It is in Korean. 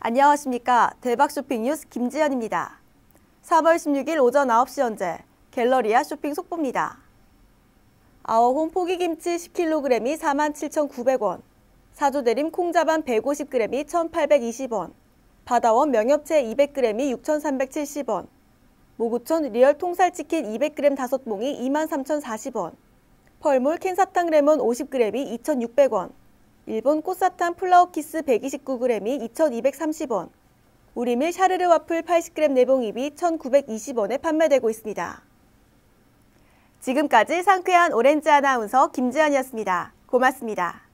안녕하십니까. 대박 쇼핑 뉴스 김지현입니다. 3월 16일 오전 9시 현재 갤러리아 쇼핑 속보입니다. 아워홈 포기김치 10kg이 47,900원, 사조대림 콩자반 150g이 1,820원, 바다원 명엽채 200g이 6,370원, 목우촌 리얼 통살치킨 200g 5봉이 23,040원, 펄물 캔사탕 레몬 50g이 2,600원, 일본 꽃사탕 플라워 키스 129g이 2,230원, 우리밀 샤르르 와플 80g 내봉입이 1,920원에 판매되고 있습니다. 지금까지 상쾌한 오렌지 아나운서 김지현이었습니다. 고맙습니다.